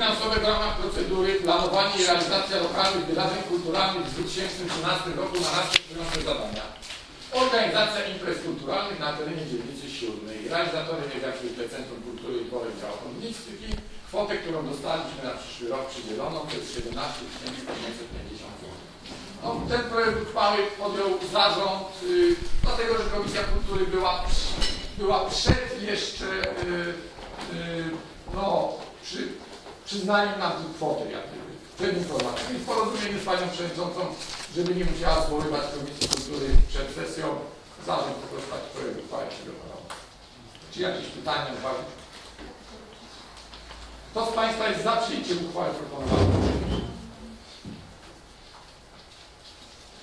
finansowe w ramach procedury planowanie i realizacja lokalnych wydarzeń kulturalnych w 2013 roku na następujące zadania. Organizacja imprez kulturalnych na terenie dzielnicy siódmej. Realizatorem jest jak zwykle Centrum Kultury i Dworek Dział Ognistyki. Kwotę, którą dostaliśmy na przyszły rok przydzieloną to jest 17 550 zł. No, ten projekt uchwały podjął zarząd, y, dlatego że Komisja Kultury była, była przed jeszcze y, y, no, przy, przyznaniem nam tej kwoty, jak gdyby, przed informacją. I w porozumieniu z Panią Przewodniczącą, żeby nie musiała zwoływać Komisji Kultury przed sesją, zarząd taki projekt uchwały przygotował. Czy jakieś pytania, uwagi? Kto z Państwa jest za przyjęciem uchwały proponowanej?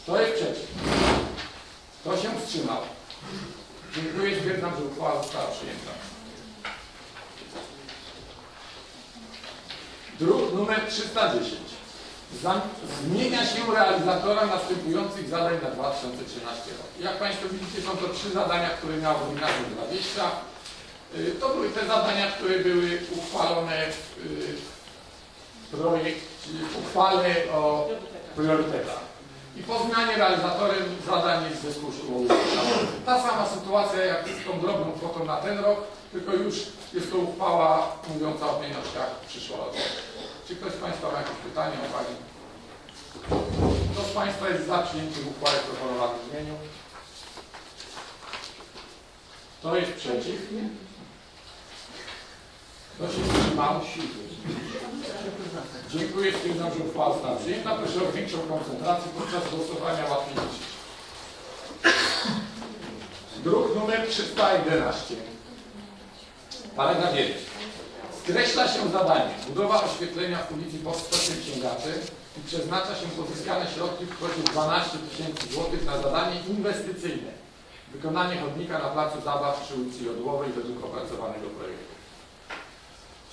Kto jest przeciw? Kto się wstrzymał? Dziękuję, stwierdzam, że uchwała została przyjęta. Druk numer 310. Zam- Zmienia się realizatora następujących zadań na 2013 rok. Jak Państwo widzicie, są to trzy zadania, które miały nominację 20. Y, To były te zadania, które były uchwalone w y, projekcie, w uchwale o priorytetach. I po zmianie realizatorem zadań jest zespół szkoły. Ta sama sytuacja jak z tą drobną kwotą na ten rok, tylko już jest to uchwała mówiąca o pieniążkach przyszłorocznych. Czy ktoś z Państwa ma jakieś pytania, uwagi? Kto z Państwa jest za przyjęciem uchwały w proponowanym? Kto jest przeciw? Kto się wstrzymał? Dziękuję, stwierdzam, że uchwała została przyjęta. Proszę o większą koncentrację podczas głosowania łatwiej liczyć. Druk numer 311. Paragraf 1. Skreśla się zadanie budowa oświetlenia w ulicy Podstocznej Księgaczy i przeznacza się pozyskane środki w kwocie 12 tysięcy złotych na zadanie inwestycyjne. Wykonanie chodnika na placu zabaw przy ulicy Jodłowej według opracowanego projektu.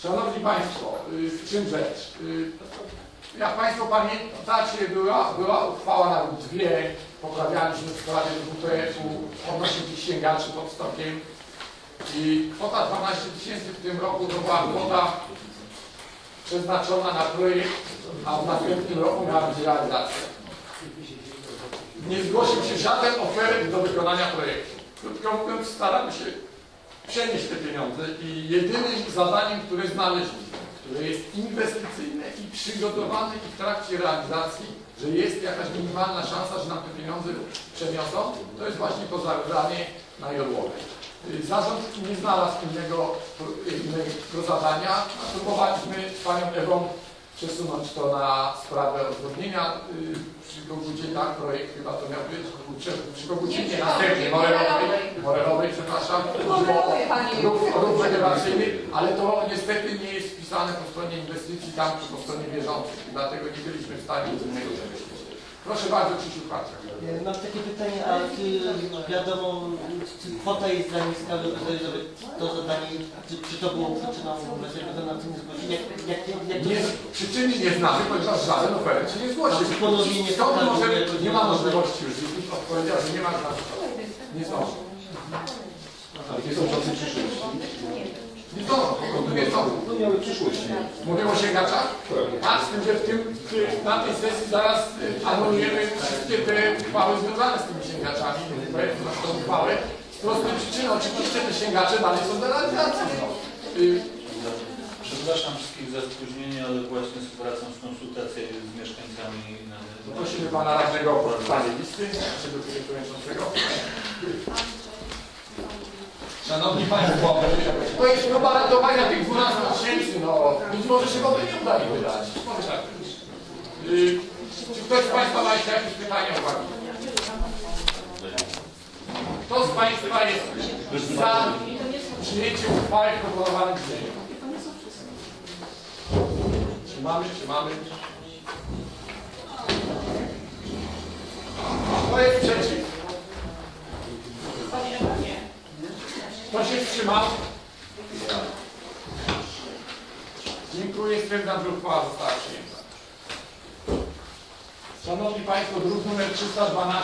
Szanowni Państwo, y, w czym rzecz? Y, Jak Państwo pamiętacie, była, była uchwała nawet dwie, poprawialiśmy w sprawie WTF-u odnośnie tych księgaczy pod stokiem i kwota 12 tysięcy w tym roku to była kwota przeznaczona na projekt, a w następnym roku miała być realizacja. Nie zgłosił się żaden ofert do wykonania projektu. Krótko mówiąc, staramy się przenieść te pieniądze i jedynym zadaniem, które znaleźliśmy, które jest inwestycyjne i przygotowane i w trakcie realizacji, że jest jakaś minimalna szansa, że nam te pieniądze przeniosą, to jest właśnie to na Jodłowej. Y, Zarząd nie znalazł innego, innego zadania, a próbowaliśmy z Panią Ewą przesunąć to na sprawę odwodnienia y, przy Kogucie, tak, projekt chyba to miał być, przy, przy Kogucie, nie, następnie, Morelowej, Morelowej, przepraszam, ruch, ale to niestety nie jest wpisane po stronie inwestycji, tam czy po stronie bieżącej, i dlatego nie byliśmy w stanie przemyśleć. Proszę bardzo, Krzysiu. E, Mam takie pytanie, a czy wiadomo, czy kwota jest za niska, żeby, żeby to zadanie, czy, czy to było przyczyną nie zgłosili? Jak, jak, jak, jak Nie, przyczyny nie znamy, ponieważ żaden ofert się nie zgłosił. Znaczy, ponowienie Stąd może, że- nie ma możliwości już, odpowiedział, że nie ma znaczenia. Nie zdąży. Jakie są czasy przyszłości? Nie prostu nie zdąży. No miały przyszłości. Mówię o sięgaczach? Tak, z tym, że w tym, na tej sesji zaraz y, anulujemy wszystkie te uchwały związane z tymi sięgaczami, projektu na tą uchwałę. Z prostej przyczyny, oczywiście te sięgacze dalej są do realizacji. No. Y, Przepraszam wszystkich za spóźnienie, ale właśnie wracam z konsultacji z mieszkańcami. na- Prosimy Pana Radnego o podpisanie listy, naszego przewodniczącego. Szanowni Państwo, to jest próba ratowania tych 12 tysięcy, no być może się w ogóle nie uda ich wydać. Tak. Y, Czy ktoś z Państwa ma jeszcze jakieś pytania, uwagi? Kto z Państwa jest za przyjęciem uchwały w proponowanym brzmieniu? Trzymamy, trzymamy. Kto jest przeciw? Kto się wstrzymał? Dziękuję, stwierdzam, że uchwała została przyjęta. Szanowni Państwo, druk numer 312.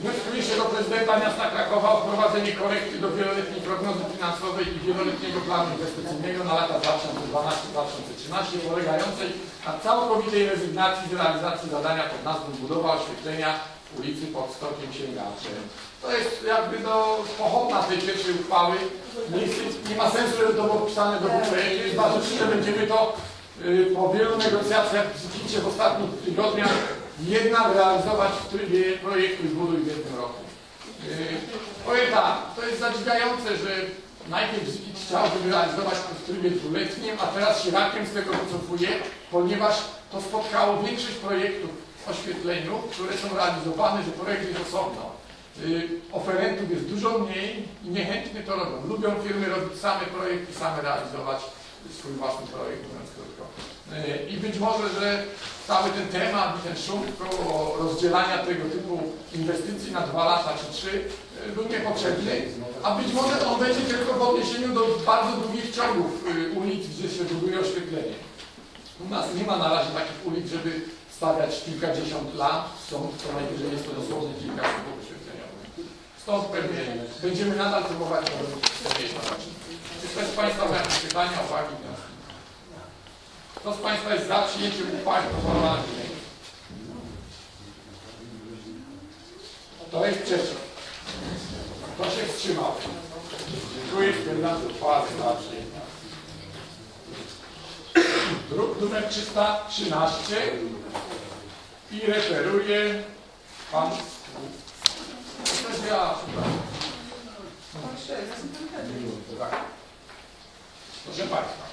Wnioskuje się do prezydenta miasta Krakowa o wprowadzenie korekty do wieloletniej prognozy finansowej i wieloletniego planu inwestycyjnego na lata 2012-2013 polegającej na całkowitej rezygnacji z realizacji zadania pod nazwą budowa oświetlenia ulicy pod Stokiem Księgaczym. To jest jakby no, pochodna tej pierwszej uchwały. Nie, nie ma sensu, żeby to było wpisane do projektu. Bardzo że będziemy to y, po wielu negocjacjach rzeczywiście w ostatnich tygodniach jednak realizować w trybie projektu Zbuduj w jednym roku. Yy, Powiem tak, to jest zadziwiające, że najpierw Zikit chciał, żeby realizować to w trybie dwuletnim, a teraz się rakiem z tego wycofuje, ponieważ to spotkało większość projektów oświetleniu, które są realizowane, że projekt jest osobno. Yy, Oferentów jest dużo mniej i niechętnie to robią. Lubią firmy robić same projekty, same realizować swój własny projekt, mówiąc krótko. Yy, I być może, że cały ten temat i ten szum rozdzielania tego typu inwestycji na dwa lata czy trzy yy, był niepotrzebny, a być może on będzie tylko w odniesieniu do bardzo długich ciągów ulic, gdzie się buduje oświetlenie. U nas nie ma na razie takich ulic, żeby stawiać kilkadziesiąt lat, są co najwyżej jest to dosłownie kilka sztuk oświetleniowych. Stąd pewnie będziemy nadal próbować to robić. Czy ktoś z Państwa ma jakieś pytania, uwagi, wnioski? Kto z Państwa jest za przyjęciem uchwały proponowanej? Kto jest przeciw? Kto się wstrzymał? Dziękuję, że uchwała została przyjęta. Druk numer 313 i referuje pan... Przepraszam. Tak. Proszę Państwa,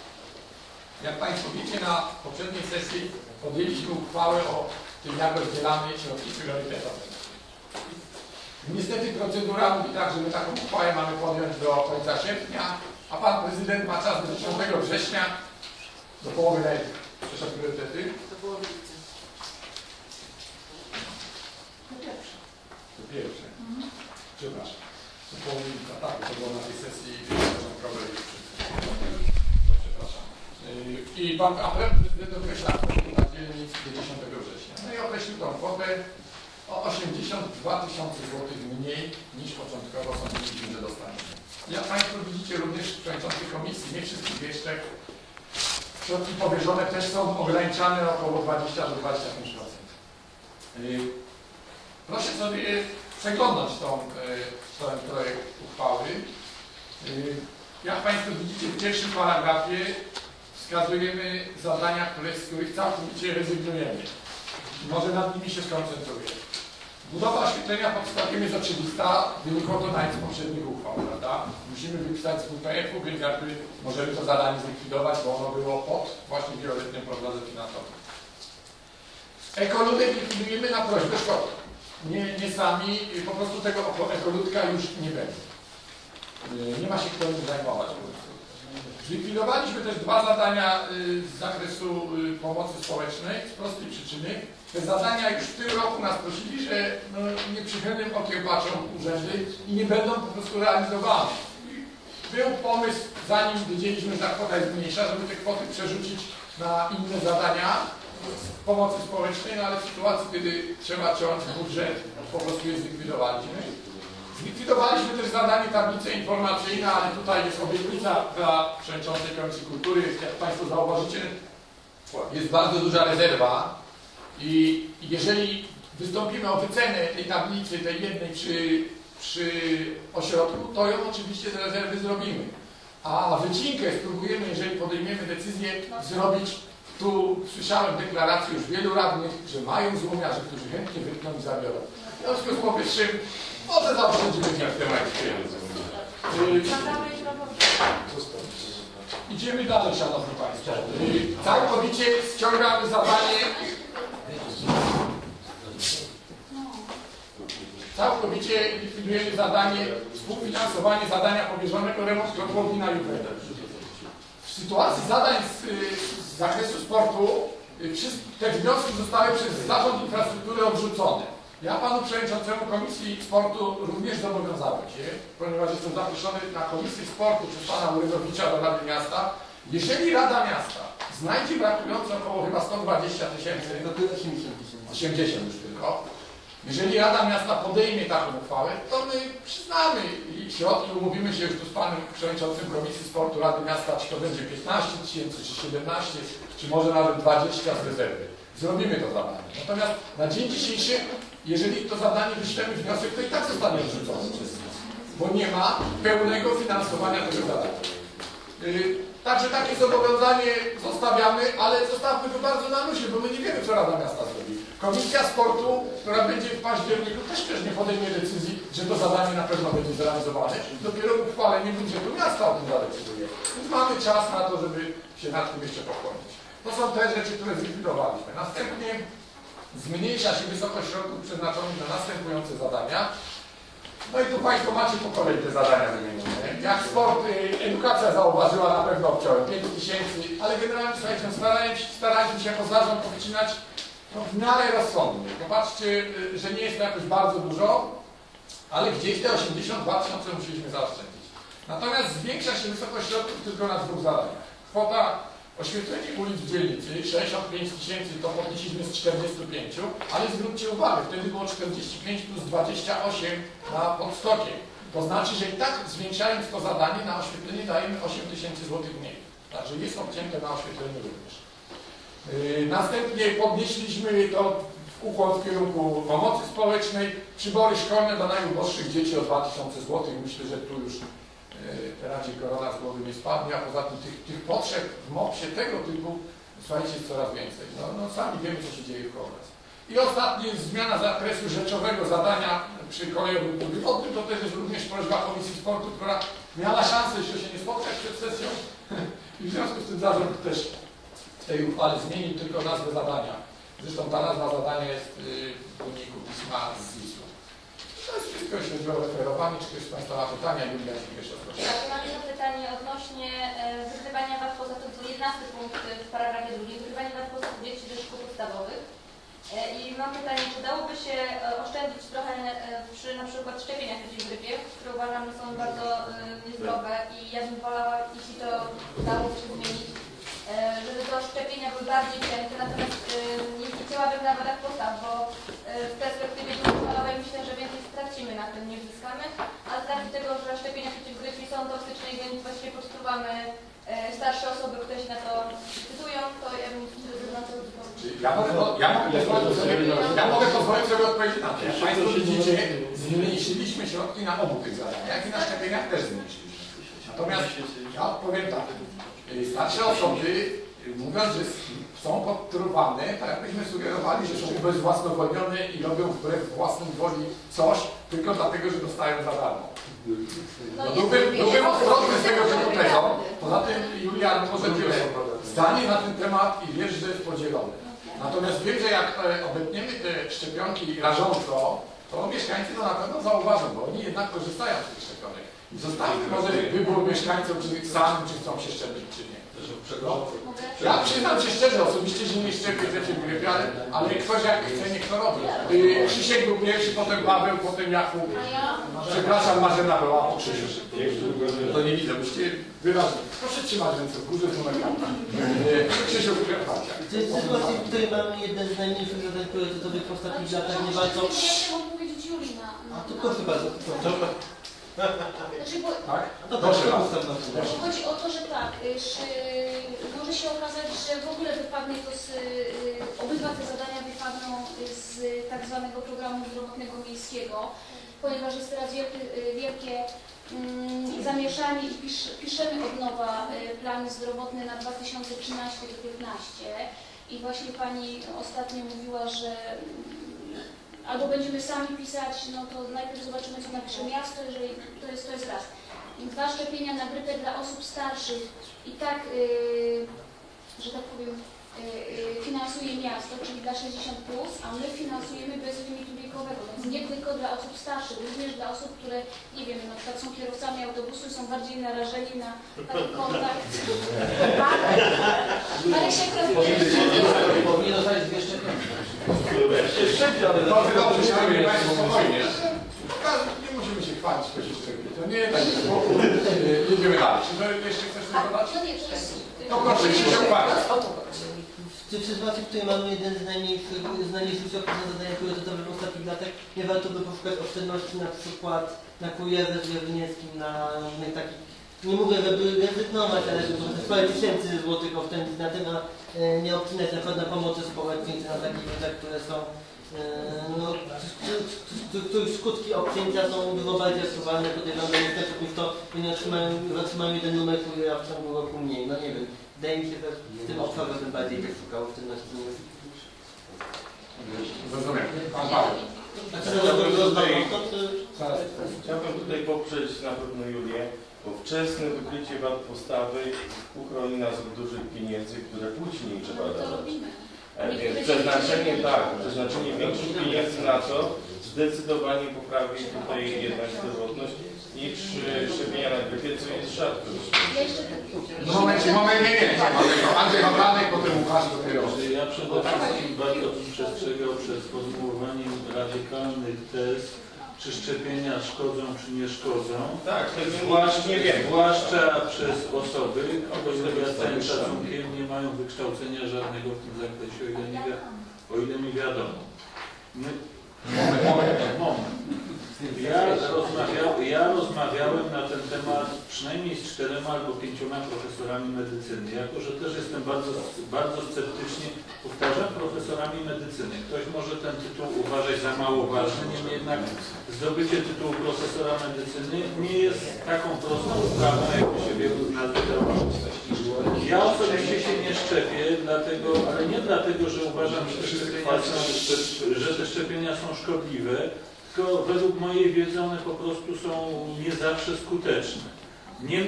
jak Państwo wiecie, na poprzedniej sesji podjęliśmy uchwałę o tym, jak rozdzielamy środki priorytetowe. Niestety procedura mówi tak, że my taką uchwałę mamy podjąć do końca sierpnia, a Pan Prezydent ma czas do 10 września do połowy lipca. Proszę priorytety. Pierwsze. Przepraszam. To połowy lipca, tak, to było na tej sesji początkowej. To Przepraszam. I Pan a Prezydent określa na do 10 września. No i określił tą kwotę o 82 tysiące złotych mniej niż początkowo sądziliśmy, że dostaniemy. Jak Państwo widzicie również przewodniczący komisji, nie wszystkich jeszcze środki powierzone też są ograniczane około 20 do 25%. Yy, Proszę sobie przeglądnąć tą, yy, ten projekt uchwały. Yy, Jak Państwo widzicie w pierwszym paragrafie wskazujemy zadania, które, z których całkowicie rezygnujemy. Może nad nimi się skoncentruję. Budowa oświetlenia pod jest oczywista, wynikło to nawet z poprzednich uchwał, prawda? Musimy wypisać z WPF-u, więc jakby możemy to zadanie zlikwidować, bo ono było pod właśnie wieloletnią prognozę finansową. Ekoludek likwidujemy na prośbę szkoły. Nie, nie sami, po prostu tego ekoludka już nie będzie. Yy, Nie ma się kto nim zajmować. Zlikwidowaliśmy też dwa zadania y, z zakresu y, pomocy społecznej z prostej przyczyny. Te zadania już w tym roku nas prosili, że no, nieprzychylnym okiem patrzą urzędy i nie będą po prostu realizowane. Był pomysł, zanim wiedzieliśmy, że ta kwota jest mniejsza, żeby te kwoty przerzucić na inne zadania pomocy społecznej, no ale w sytuacji, kiedy trzeba ciąć budżet, po prostu je zlikwidowaliśmy. Zlikwidowaliśmy też zadanie tablice informacyjne, ale tutaj jest obietnica dla Przewodniczącej Komisji Kultury. Jak Państwo zauważycie, jest bardzo duża rezerwa i jeżeli wystąpimy o wycenę tej tablicy, tej jednej przy, przy ośrodku, to ją oczywiście z rezerwy zrobimy. A wycinkę spróbujemy, jeżeli podejmiemy decyzję, zrobić tu słyszałem deklarację już wielu radnych, że mają złomiarze, którzy chętnie wytną i zabiorą. W związku z powyższym może zaoszczędzimy w temacie. Idziemy dalej, Szanowni Państwo. Y, Całkowicie ściągamy zadanie Całkowicie likwidujemy zadanie, współfinansowanie zadania powierzonego remont kotłowni na Jupiter. Sytuacji zadań z, z zakresu sportu y, te wnioski zostały przez Zarząd Infrastruktury odrzucone. Ja panu przewodniczącemu Komisji Sportu również zobowiązałem się, ponieważ jestem zaproszony na Komisję Sportu przez pana Urydowicza do Rady Miasta. Jeżeli Rada Miasta znajdzie brakujące około chyba 120 tysięcy, To tyle 80 tysięcy. 80 już tylko, Jeżeli Rada Miasta podejmie taką uchwałę, to my przyznamy środki, umówimy się już tu z Panem Przewodniczącym Komisji Sportu Rady Miasta, czy to będzie 15 tysięcy, czy 17, czy może nawet 20 z rezerwy. Zrobimy to zadanie. Natomiast na dzień dzisiejszy, jeżeli to zadanie wyślemy wniosek, to i tak zostanie odrzucony bo nie ma pełnego finansowania tego zadania. Yy, Także takie zobowiązanie zostawiamy, ale zostawmy to bardzo na luzie, bo my nie wiemy, co Rada Miasta zrobi. Komisja Sportu, która będzie w październiku, też też nie podejmie decyzji, że to zadanie na pewno będzie zrealizowane. Dopiero uchwalenie budżetu miasta o tym zadecyduje. Więc mamy czas na to, żeby się nad tym jeszcze pochylić. To są te rzeczy, które zlikwidowaliśmy. Następnie zmniejsza się wysokość środków przeznaczonych na następujące zadania. No i tu Państwo macie po kolei te zadania wymienione. Jak sport, y, edukacja zauważyła, na pewno obciąłem 5 tysięcy, ale generalnie słuchajcie, no staraliśmy się jako zarząd podcinać no, w miarę rozsądnie. Popatrzcie, y, że nie jest to jakoś bardzo dużo, ale gdzieś te 82 tysiące musieliśmy zaoszczędzić. Natomiast zwiększa się wysokość środków tylko na dwóch zadaniach. Kwota oświetlenie ulic w dzielnicy 65 tysięcy to podnieśliśmy z 45, ale zwróćcie uwagę, wtedy było 45 plus 28 na podstokiem. To znaczy, że i tak zwiększając to zadanie na oświetlenie dajemy 8 tysięcy złotych mniej. Także jest obcięte na oświetlenie również. Yy, Następnie podnieśliśmy to w układ w kierunku pomocy społecznej, przybory szkolne dla najuboższych dzieci o 2000 zł. Myślę, że tu już yy, raczej korona z głowy nie spadnie, a poza tym tych, tych potrzeb w MOPS-ie tego typu, słuchajcie, coraz więcej. No, no sami wiemy, co się dzieje w nas. I ostatnie zmiana zakresu rzeczowego zadania przy kolejowym klubie wodnym. To też jest również prośba Komisji Sportu, która miała szansę jeszcze się nie spotkać przed sesją. I w związku z tym zarząd też tej uchwale zmienił tylko nazwę zadania. Zresztą ta nazwa zadania jest yy, w uniku pisma z ZIS-u. To jest wszystko, jeśli chodzi o referowanie. Czy ktoś z Państwa ma pytania? Julia pierwsza proszę. Tak, mam jedno pytanie odnośnie e, wykrywania wad poza to, to 11 punkt e, w paragrafie drugim, wykrywania wad poza dzieci ze szkół podstawowych. E, I mam pytanie, czy dałoby się oszczędzić trochę przy na przykład szczepieniach przeciw grypie, które uważam, są bardzo niezdrowe i ja bym wolała, jeśli to dałoby się zmienić, e, żeby to szczepienia były bardziej cięte, natomiast e, nie chciałabym na wadach postaw, bo e, w perspektywie długofalowej myślę, że więcej stracimy na tym, nie zyskamy, a z racji tego, że szczepienia przeciw grypie są toksyczne i więc właściwie podsuwamy e, starsze osoby, które się na to decydują, to ja bym Ja mogę, ja, mogę pozwolić sobie, ja mogę pozwolić sobie odpowiedzieć na to. Jak Państwo widzicie, zmniejszyliśmy środki na obu tych zadaniach, jak i na szczepieniach też zmniejszyliśmy. Natomiast ja odpowiem tak. Y, Starsze osoby, y, mówiąc, że są podtruwane, tak jakbyśmy sugerowali, że są bezwłasnowolnione i robią wbrew własnej woli coś, tylko dlatego, że dostają za darmo. No, byłbym, byłbym ostrożny z tego typu tezą. Poza tym, Julia, może wiesz, zdanie na ten temat i wiesz, że jest podzielone. Natomiast wiem, że jak e, obetniemy te szczepionki rażąco, to mieszkańcy to na pewno zauważą, bo oni jednak korzystają z tych szczepionek. Zostawmy może wybór mieszkańców, czy samym, czy chcą się szczepić, czy nie. No, ja przyznam się szczerze, osobiście, że nie szczepię przeciw grypie, ale, ale ktoś jak chce, niech to robi. Y, Krzysiek był pierwszy, potem Paweł, potem Jakub. Przepraszam, Marzena była po Krzysiu. To nie widzę, musicie wyraźnie. Proszę trzymać ręce w górze z numerkami. Y, Krzysiu, Karpacia. To jest sytuacja, w której mamy jeden z najmniejszych zadań priorytetowych w ostatnich latach, nie bardzo... Ja chcę powiedzieć Julii na... A to proszę bardzo, to. Znaczy, bo Tak? No tak, Proszę to bardzo. chodzi o to, że tak, y, że może się okazać, że w ogóle wypadnie to z, y, obydwa te zadania wypadną z tak zwanego programu zdrowotnego miejskiego, ponieważ jest teraz wielkie, y, wielkie mm, zamieszanie i pisz, piszemy od nowa y, plany zdrowotne na 2013 do 2015 i właśnie Pani ostatnio mówiła, że albo będziemy sami pisać, no to najpierw zobaczymy, co napisze miasto, jeżeli to jest, to jest raz. Dwa szczepienia na grypę dla osób starszych i tak, yy, że tak powiem, yy, yy, finansuje miasto, czyli dla 60+, plus, a my finansujemy bez limitu wiekowego, więc nie tylko dla osób starszych, również dla osób, które, nie wiem, na przykład są kierowcami autobusu i są bardziej narażeni na taki kontakt. Ale się Powinien dostać dwie szczepionki. Nie musimy się chwalić, kto się szczepi. To nie jest spokój. Jedziemy dalej. Czy to jeszcze chcesz coś dodać? No to proszę, się chwalić. W czy w sytuacji, w której mamy jeden z najmniejszych, z najmniejszych środków na zadania priorytetowe w ostatnich latach, nie warto by poszukać oszczędności na przykład na kurierze Zwierzynieckim, na różnych takich, nie mówię, żeby rezygnować, ale żeby parę tysięcy złotych oszczędzić na tym, a e, nie obcinać na przykład na pomocy społecznej, czy na takich rzeczach, które są e, no, których skutki obcięcia są dużo bardziej odczuwalne, podejrzewam, że niestety niż to, że nie otrzymają, otrzymają jeden numer kuriera w ciągu roku mniej, no nie wiem. Wydaje mi się, że w tym obszarze bym bardziej też szukał oszczędności. Rozumiem. Pan Paweł. Znaczy, czy... Zaraz. Chciałbym tutaj poprzeć na pewno Julię, bo wczesne wykrycie wad postawy uchroni nas od dużych pieniędzy, które później trzeba To dawać. E, Więc przeznaczenie, tak, przeznaczenie większych pieniędzy na to zdecydowanie poprawi tutaj jednak zdrowotność niż szczepienia na grypie, co jest rzadkość. Ja jeszcze No moment, moment, nie, nie, nie. Andrzej Wawranek, potem Łukasz dopiero. Ja przede wszystkim bardzo bym przestrzegał przed sformułowaniem radykalnych tez, czy szczepienia szkodzą, czy nie szkodzą. Tak, tego Zwłaszcza, nie wiem. zwłaszcza przez osoby, które z całym szacunkiem nie mają wykształcenia żadnego w tym zakresie, o ile, wi- o ile mi wiadomo. My, Moment, moment. Ja, ja rozmawiałem na ten temat przynajmniej z czterema albo pięcioma profesorami medycyny. Jako, że też jestem bardzo, bardzo sceptycznie, powtarzam, profesorami medycyny. Ktoś może ten tytuł uważać za mało ważny, niemniej jednak zdobycie tytułu profesora medycyny nie jest taką prostą sprawą, jakby się wielu z nas. Ja osobiście się nie szczepię, dlatego, ale nie dlatego, że uważam, że te szczepienia są, że te szczepienia są szkodliwe, tylko według mojej wiedzy one po prostu są nie zawsze skuteczne. Nie,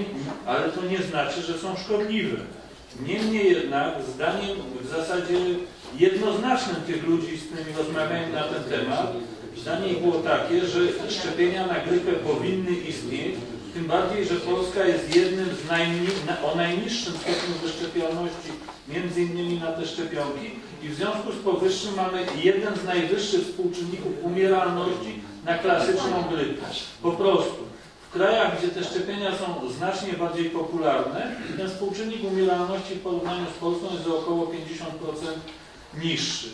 ale to nie znaczy, że są szkodliwe. Niemniej jednak zdaniem w zasadzie jednoznacznym tych ludzi, z którymi rozmawiałem na ten temat, zdanie było takie, że szczepienia na grypę powinny istnieć, tym bardziej, że Polska jest jednym z najmniej, na, o najniższym stopniu wyszczepialności, między innymi na te szczepionki i w związku z powyższym mamy jeden z najwyższych współczynników umieralności na klasyczną grypę. Po prostu. W krajach, gdzie te szczepienia są znacznie bardziej popularne, ten współczynnik umieralności w porównaniu z Polską jest o około 50% niższy.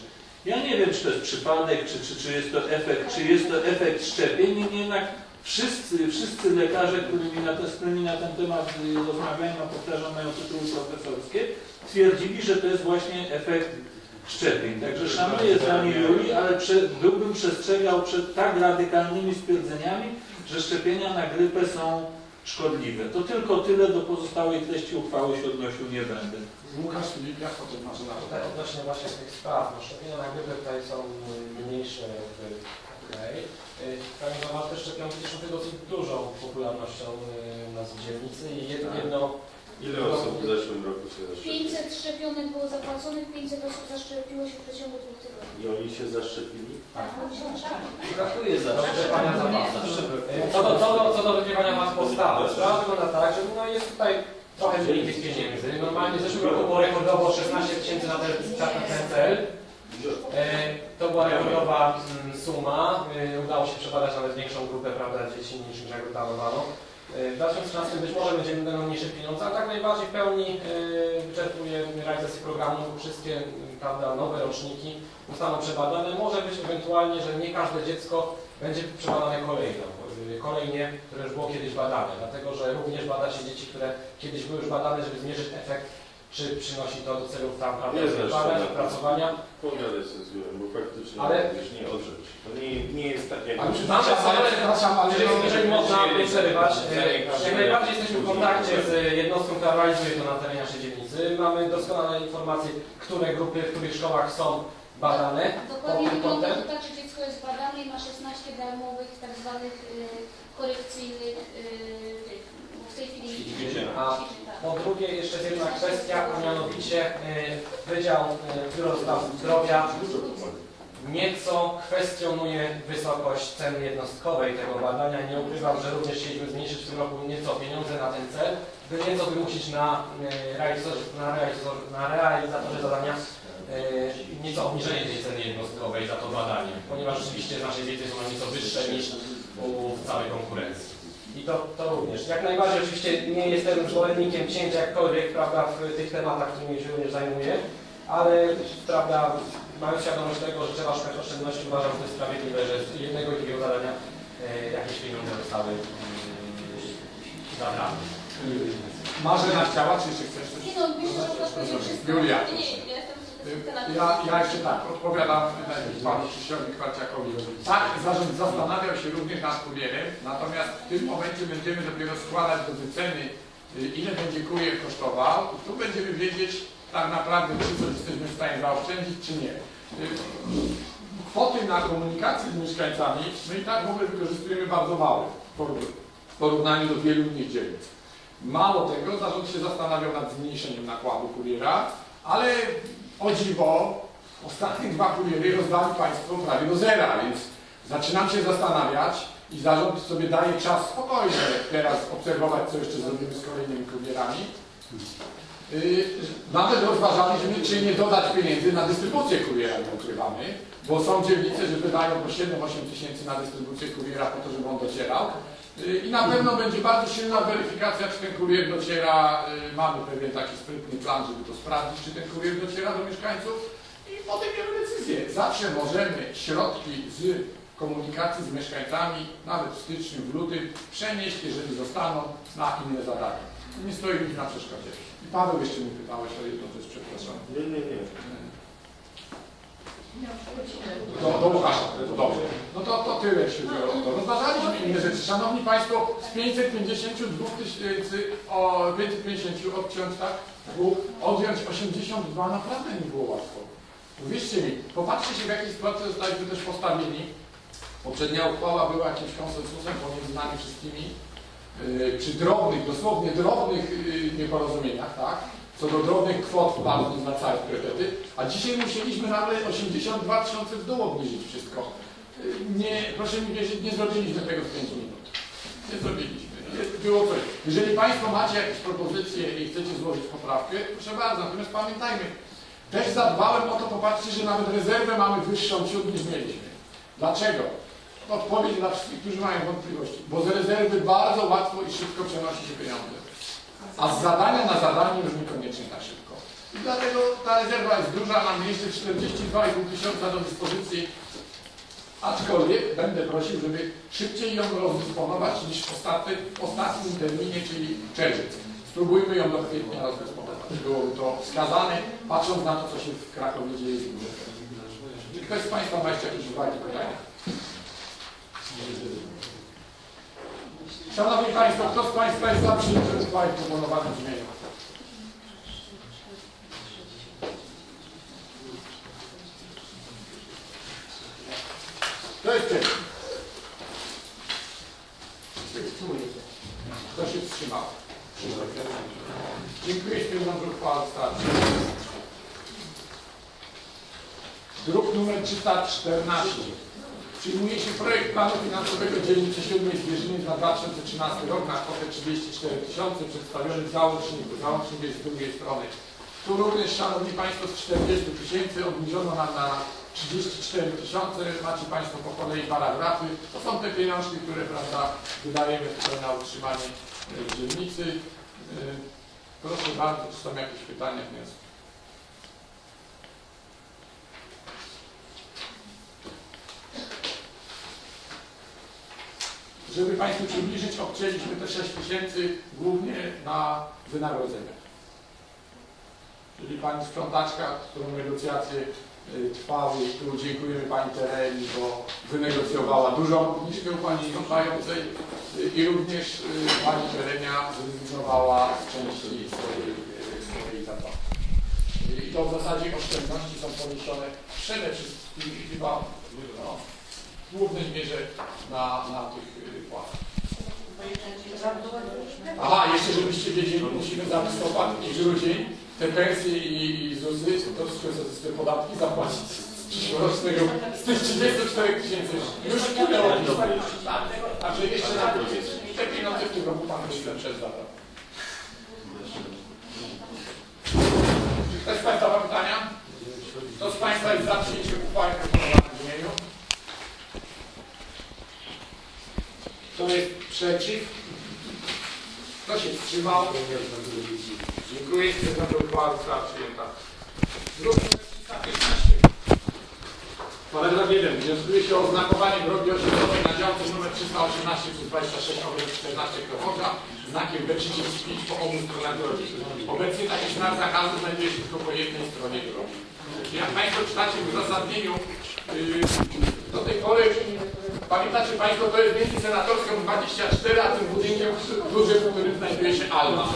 Ja nie wiem, czy to jest przypadek, czy, czy, czy, jest, to efekt, czy jest to efekt szczepień, niemniej jednak wszyscy, wszyscy lekarze, którymi na, te, z którymi na ten temat y, rozmawiałem, a powtarzam, mają tytuły profesorskie, twierdzili, że to jest właśnie efekt szczepień. Także szanuję zdanie Julii, ale prze, byłbym przestrzegał przed tak radykalnymi stwierdzeniami, że szczepienia na grypę są szkodliwe. To tylko tyle, do pozostałej treści uchwały się odnosił nie będę. Łukasz Filipia, potem Marzena. Tutaj odnośnie właśnie tych spraw, no szczepienia na grypę tutaj są y, mniejsze jakby okej. Okay. Pani Zobacz, te szczepionki cieszą się dosyć dużą popularnością y, u nas w dzielnicy i jedno, Tak. jedno Ile osób w zeszłym roku się zaszczepiło? 500 szczepionek było zapłaconych, 500 osób zaszczepiło się w przeciągu dwóch tygodni. I oni się zaszczepili? Tak, oni się zaszczepili. Brakuje za Pana Zabawca. Y, Co do, co do, co do wykrywania was postawy, sprawa wygląda tak, że no jest tutaj trochę mniej tych pieniędzy. Normalnie w zeszłym roku było rekordowo 16 tysięcy na ten, na ten cel. E, To była rekordowa mm, suma. E, Udało się przebadać nawet większą grupę prawda, dzieci niż jak planowano. E, W 2013 być może będziemy będą mniejsze pieniądze, ale tak najbardziej w pełni wyczerpuje realizację programu. Wszystkie prawda, nowe roczniki zostaną przebadane. Może być ewentualnie, że nie każde dziecko będzie przebadane kolejno. Kolejnie, które już było kiedyś badane, dlatego że również bada się dzieci, które kiedyś były już badane, żeby zmierzyć efekt, czy przynosi to do celów tam, badań, zresztą. opracowania. Pogadaj się z Jurem, bo faktycznie Ale- już nie odrzeć. To nie, nie jest tak jak... Ale przepraszam, ale, przepraszam, ale... Jeżeli, jeżeli można przerywać, e, jak najbardziej jesteśmy w kontakcie z jednostką, która realizuje to na terenie naszej dzielnicy. Mamy doskonałe informacje, które grupy w których szkołach są badane. Dokładnie wygląda to tak, że dziecko jest badane i ma 16 darmowych tak zwanych y, korekcyjnych A po drugie jeszcze jest jedna kwestia, a mianowicie e, Wydział e, Biuro Spraw Zdrowia nieco kwestionuje wysokość ceny jednostkowej tego badania. Nie ukrywam, że również chcieliśmy zmniejszyć w tym roku nieco pieniądze na ten cel, by nieco wymusić na, e, realizatorze, na, realizatorze, na realizatorze zadania nieco obniżenie tej ceny jednostkowej za to badanie, ponieważ rzeczywiście z naszej wiedzy są one nieco wyższe niż u całej konkurencji. I to, to również. Jak najbardziej oczywiście nie jestem zwolennikiem cięcia jakkolwiek, prawda, w tych tematach, którymi się również zajmuję. ale prawda, mając świadomość tego, że trzeba szukać oszczędności, uważam, że to jest sprawiedliwe, że z jednego i drugiego zadania e, jakieś pieniądze zostały mm, zabrane. Marzena chciała, czy jeszcze chcesz coś? Nie no, myślę, że to wszystko. Julia. Nie, nie, ja Ja, jeszcze tak, odpowiadam panu Krzysiowi Kwarciakowi. Tak, zarząd zastanawiał się również nad kurierem, natomiast w tym momencie będziemy dopiero składać do wyceny, y, ile będzie kurier kosztował tu będziemy wiedzieć tak naprawdę, czy coś jesteśmy w stanie zaoszczędzić, czy nie. Y, Kwoty na komunikację z mieszkańcami my i tak w ogóle wykorzystujemy bardzo poró- w porównaniu do wielu innych dzielnic. Mało tego, zarząd się zastanawiał nad zmniejszeniem nakładu kuriera, ale o dziwo, ostatnie dwa kuriery rozdali Państwo prawie do zera, więc zaczynam się zastanawiać i zarząd sobie daje czas spokojnie teraz obserwować, co jeszcze zrobimy z kolejnymi kurierami. Yy, Nawet rozważaliśmy, czy nie dodać pieniędzy na dystrybucję kuriera, nie ukrywamy, bo są dzielnice, że wydają po 7-8 tysięcy na dystrybucję kuriera po to, żeby on docierał. I na pewno będzie bardzo silna weryfikacja, czy ten kurier dociera. Yy, Mamy pewien taki sprytny plan, żeby to sprawdzić, czy ten kurier dociera do mieszkańców i podejmiemy decyzję. Zawsze możemy środki z komunikacji z mieszkańcami, nawet w styczniu, w lutym, przenieść, jeżeli zostaną, na inne zadania. Nie stoi nic na przeszkodzie. I Paweł jeszcze mnie pytałeś o jedno też, przepraszam. Nie, nie, nie. Do, do Łukasza, dobrze. No to, to tyle, jeśli chodzi o to. Rozważaliśmy inne rzeczy. Szanowni Państwo, z 552 tysięcy, o 550 odciąć, tak? Odjąć 82 naprawdę nie było łatwo. Uwierzcie mi, popatrzcie się w jakiej sytuacji zostaliśmy też postawieni. Poprzednia uchwała była jakimś konsensusem pomiędzy nami wszystkimi. Yy, przy drobnych, dosłownie drobnych yy, nieporozumieniach, tak? Co do drobnych kwot na całe priorytety, a dzisiaj musieliśmy nagle 82 tysiące w dół obniżyć wszystko. Yy, Nie, proszę mi wierzyć, nie zrobiliśmy tego w 5 minut. Nie zrobiliśmy. Było coś. Jeżeli Państwo macie jakieś propozycje i chcecie złożyć poprawkę, proszę bardzo, natomiast pamiętajmy, też zadbałem o to, popatrzcie, że nawet rezerwę mamy wyższą ciut niż mieliśmy. Dlaczego? Odpowiedź dla wszystkich, którzy mają wątpliwości. Bo z rezerwy bardzo łatwo i szybko przenosi się pieniądze. A z zadania na zadanie już niekoniecznie tak szybko. I dlatego ta rezerwa jest duża, mamy jeszcze 42,5 tysiąca do dyspozycji. Aczkolwiek będę prosił, żeby szybciej ją rozdysponować niż w ostatnim, ostatnim terminie, czyli czerwiec. Spróbujmy ją do kwietnia rozdysponować. Byłoby to wskazane, patrząc na to, co się w Krakowie dzieje z budżetem. Czy ktoś z Państwa ma jeszcze jakieś uwagi, pytania? Szanowni Państwo, kto z Państwa jest za przyjęciem uchwały w proponowanym brzmieniu? Kto jest przeciw? Kto się wstrzymał? Dziękuję, stwierdzam, że uchwała została. Druk numer 314. Przyjmuje się projekt planu finansowego dzielnicy 7 Zwierzyniec na 2013 rok na kwotę 34 tysiące przedstawiony w załączniku. Załącznik jest z drugiej strony. Tu również, Szanowni Państwo, z 40 tysięcy obniżono nam na 34 tysiące. Macie Państwo po kolei paragrafy. To są te pieniążki, które prawda, wydajemy tutaj na utrzymanie e, dzielnicy. E, Proszę bardzo, czy są jakieś pytania, wnioski? Żeby Państwu przybliżyć, obcięliśmy te 6 tysięcy głównie na wynagrodzenia. Czyli Pani sprzątaczka, którą negocjacje y, trwały, tu dziękujemy Pani Tereni, bo wynegocjowała dużą obniżkę Pani sprzątającej y, i również y, Pani Terenia zrezygnowała z części swojej, swojej zapłaty. I to w zasadzie oszczędności są poniesione przede wszystkim chyba no, w głównej mierze na, na tych y, płatach. Aha, jeszcze żebyście wiedzieli, musimy za listopad i grudzień te pensje i, i ZUSy, to wszystko jest te podatki zapłacić z przyszłorocznego, z tych 34 tysięcy. Już wpłynęło tak, Także jeszcze na te pieniądze w tym roku Pan Prezydent też zabrał. Czy ktoś z Państwa ma pytania? Kto z Państwa jest za przyjęciem uchwały w proponowanym brzmieniu? Kto jest przeciw? Kto się wstrzymał? Dziękuję. Stwierdzam, że uchwała została przyjęta. Druk numer 315. Paragraf 1. Wnioskuje się o oznakowanie drogi osiedlowej na działce nr 318 przez 26 obręb 14 Krowoka znakiem B35 po obu stronach drogi. Obecnie taki znak zakazu znajduje się tylko po jednej stronie drogi. Jak Państwo czytacie w uzasadnieniu, yy, do tej pory, pamiętacie Państwo, to jest między Senatorską 24, a tym budynkiem dużym, w którym znajduje się Alma.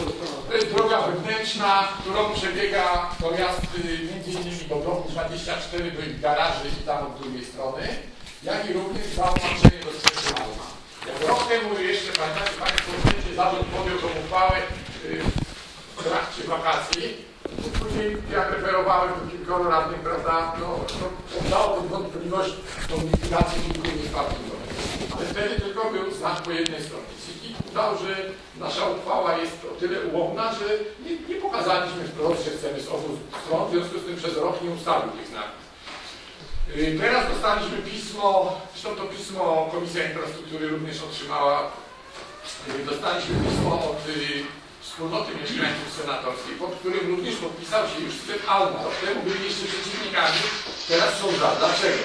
To jest droga wewnętrzna, którą przebiega dojazd yy, między innymi do bloku 24, do ich garaży i tam od drugiej strony, jak i również zaopatrzenie do strefy Alma. Jak rok temu jeszcze, pamiętacie Państwo, zarząd podjął tą uchwałę yy, w trakcie wakacji, Jak referowałem do kilkoro radnych, prawda, no, no dało to wątpliwość tą likwidację kilku parkingowych. Ale wtedy tylko był znak po jednej stronie. Siki udał, że nasza uchwała jest o tyle ułomna, że nie, nie pokazaliśmy wprost, że chcemy z obu stron, w związku z tym przez rok nie ustalił tych znaków. Yy, Teraz dostaliśmy pismo, zresztą to pismo Komisja Infrastruktury również otrzymała. Yy, Dostaliśmy pismo od yy, wspólnoty mieszkańców senatorskiej, pod którym również podpisał się już wtedy Alma. Rok temu byli jeszcze przeciwnikami, teraz są za. Dlaczego?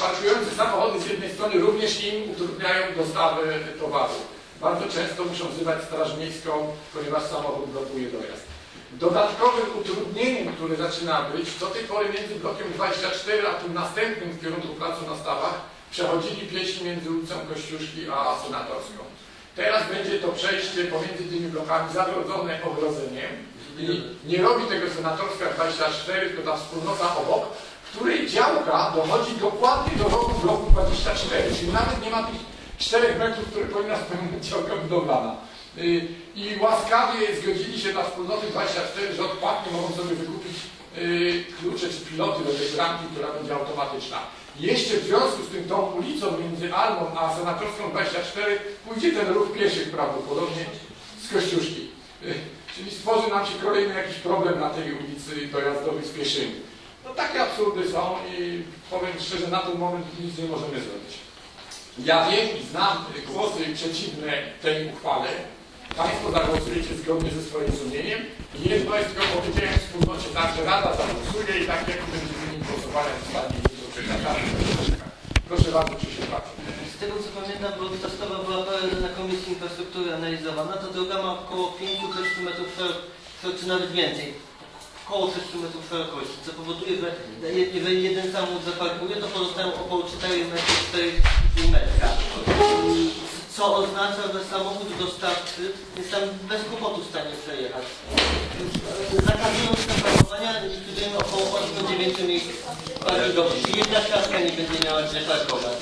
Parkujące samochody z jednej strony również im utrudniają dostawę towaru. Bardzo często muszą wzywać straż miejską, ponieważ samochód blokuje dojazd. Dodatkowym utrudnieniem, które zaczyna być, do tej pory między blokiem 24 a tym następnym w kierunku placu na stawach przechodzili piesi między ulicą Kościuszki a Senatorską. Teraz będzie to przejście pomiędzy tymi blokami zagrodzone ogrodzeniem i nie robi tego Senatorska 24, tylko ta wspólnota obok, której działka dochodzi dokładnie do rogu bloku 24, czyli nawet nie ma tych 4 metrów, które powinna spełniać działka budowlana. Y, I łaskawie zgodzili się na wspólnoty 24, że odpłatnie mogą sobie wykupić y, klucze czy piloty do tej bramki, która będzie automatyczna. Jeszcze w związku z tym tą ulicą między Almą a Senatorską 24 pójdzie ten ruch pieszych prawdopodobnie z Kościuszki. Y, Czyli stworzy nam się kolejny jakiś problem na tej ulicy dojazdowej z pieszymi. No takie absurdy są i powiem szczerze, na ten moment nic nie możemy zrobić. Ja wiem i znam głosy przeciwne tej uchwale. Państwo zagłosujecie zgodnie ze swoim sumieniem. Jedno jest tylko powiedziałem wspólnocie, tak, że Rada zagłosuje i tak jak będzie wynik głosowania zostanie jutro przekazany. Proszę bardzo, się patrzy. Z tego co pamiętam, bo ta sprawa była na Komisji Infrastruktury analizowana, to droga ma około 5-6 metrów szerokości, czy nawet więcej. Około 6 metrów szerokości, co powoduje, że je- jeżeli jeden samochód zaparkuje, to pozostają około 4 metry, 4,5 metra. Co oznacza, że samochód dostawczy jest tam bez kłopotu w stanie przejechać. Zakazując parkowania, likwidujemy około 8-9 miejsc parkingowych. Jedna klaska nie będzie miała gdzie parkować.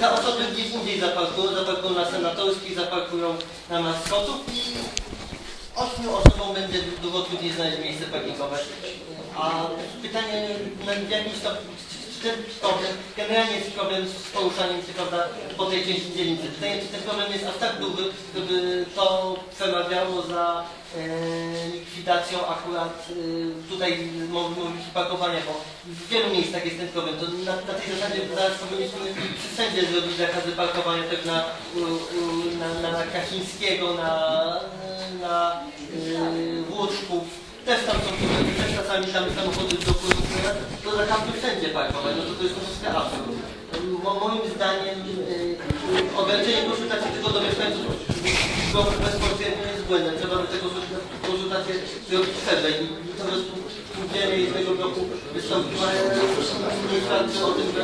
Te osoby gdzieś indziej zaparkują, zaparkują na Senatorskiej, zaparkują na Maskotów i ośmiu osobom będzie dużo trudniej znaleźć miejsce parkingowe. A pytanie, na jakim stopniu, czy ten problem, generalnie jest problem z poruszaniem się prawda, po tej części dzielnicy. Pytanie, czy ten problem jest aż tak duży, żeby to przemawiało za e, likwidacją akurat e, tutaj możliwości parkowania, bo w wielu miejscach jest ten problem. To na, na tej zasadzie zaraz powinniśmy przy sędzie zrobić zakazy parkowania tak na, u, u, na, na, na Też tam są problemy, też czasami tam samochody blokują, to zakazują wszędzie parkować, no to to jest troszeczkę absurd. Mo, moim zdaniem yy, ograniczenie konsultacji tylko do mieszkańców bezpośrednio jest błędem. Trzeba do tego konsultacje zrobić szerzej i po prostu spółdzielnie z tego bloku wystąpiła świadczy o tym, że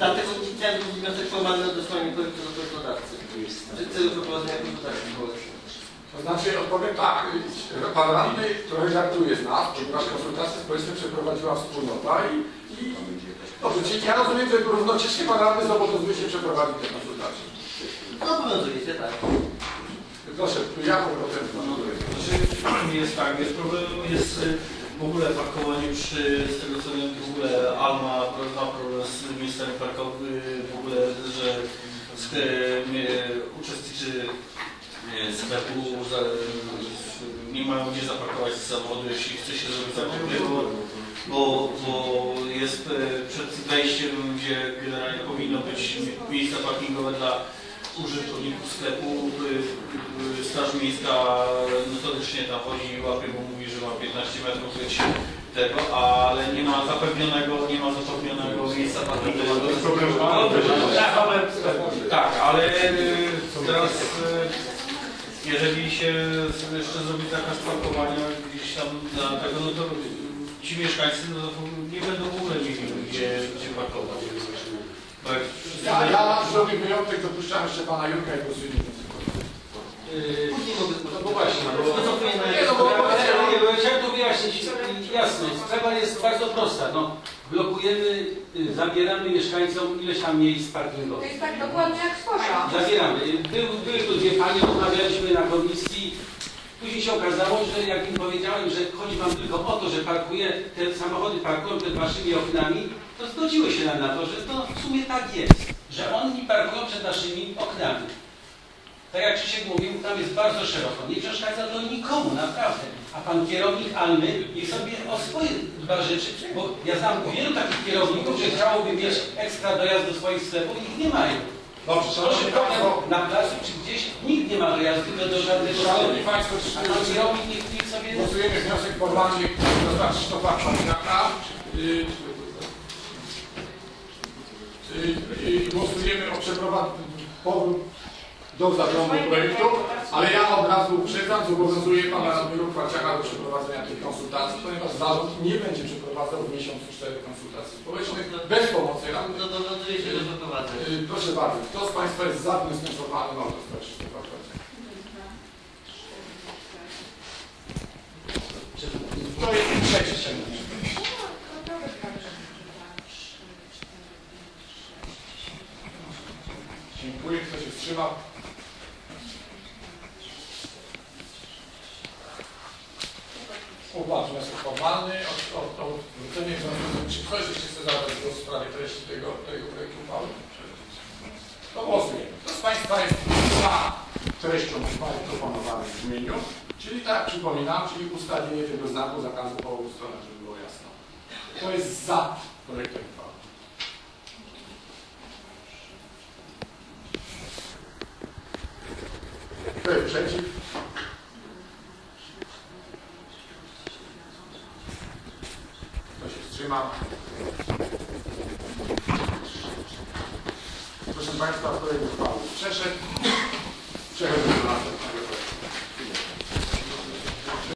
Dlatego chciałem wniosek formalny o odesłanie projektu do projektodawcy. Czy celu przeprowadzenia konsultacji. To znaczy odpowiem tak, pan radny trochę żartuje z nas, ponieważ konsultacje społeczne przeprowadziła wspólnota i, i dobrze, czyli ja rozumiem, że równocześnie pan radny zobowiązuje się przeprowadzić te konsultacje. No obowiązuje się, tak. Proszę, ja potem Jest tak, jest problem, jest y, w ogóle parkowanie przy, z tego co wiem, w ogóle Alma ma problem z miejscami parkowymi, w ogóle, że sk- y, uczestnicy y, sklepu za, nie mają gdzie zaparkować samochodu, jeśli chce się zrobić zakupy, bo, bo, bo jest y, przed wejściem, gdzie generalnie powinno być miejsca parkingowe dla użytkowników sklepu. y, y, Straż Miejska notorycznie tam chodzi i łapie, bo mówi, że ma 15 metrów, być tego, ale nie ma zapewnionego, nie ma zapewnionego miejsca parkingowego. Tak, ale y, teraz y, jeżeli się jeszcze zrobi zakaz parkowania gdzieś tam na tego, no to ci mieszkańcy no, to nie będą w ogóle mieli gdzie, gdzie parkować. Bo jak wszyscy Ja, będą- ja zrobię wyjątek, dopuszczam jeszcze pana Jurka i głosujemy. Yy, Później mogę No bo właśnie, no bo... Na Nie, no bo- nie, bo chciałem to wyjaśnić jasno. Sprawa jest bardzo prosta. No, blokujemy, y, zabieramy mieszkańcom ileś tam miejsc To parkingowych. jest tak dokładnie jak sposza. Zabieramy. Był, były tu dwie panie, rozmawialiśmy na komisji. Później się okazało, że jak im powiedziałem, że chodzi wam tylko o to, że parkuje, te samochody parkują przed waszymi oknami, to zgodziły się nam na to, że to w sumie tak jest, że oni parkują przed naszymi oknami. Tak jak Krzysiek mówił, tam jest bardzo szeroko. Nie przeszkadza to nikomu, naprawdę. A pan kierownik Almy niech sobie o swoje dba życzy. Bo ja znam wielu takich kierowników, że chciałoby mieć ekstra dojazd do swoich sklepów i ich nie mają. Dobrze, Proszę pana, na placu czy gdzieś nikt nie ma dojazdu do, do szanowni sklepu. państwo, A pan kierownik niech, niech sobie... Głosujemy wniosek formalny Krzysztofa Krzysztofa y, Głosujemy o przeprowadzeniu powrót do zaglądu projektu, ale ja od razu uprzedzam, zobowiązuję pana radnego Kwarciaka do przeprowadzenia tych konsultacji, ponieważ zarząd nie będzie przeprowadzał w miesiącu czterech konsultacji społecznych bez pomocy radnych. Zobowiązuję się, że wyprowadzę. Y, Proszę bardzo, kto z Państwa jest za wnioskiem formalnym autorstwa Krzysztofa Kwarciaka? To jest trzeci